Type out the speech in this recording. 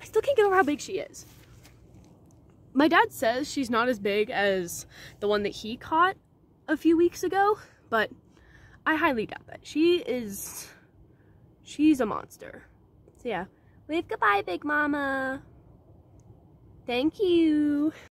I still can't get over how big she is. My dad says she's not as big as the one that he caught a few weeks ago, but I highly doubt that. She is, she's a monster. So yeah, wave goodbye, Big Mama. Thank you.